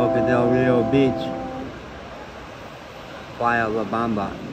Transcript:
Boca Del Rio Beach, Playa La Bamba.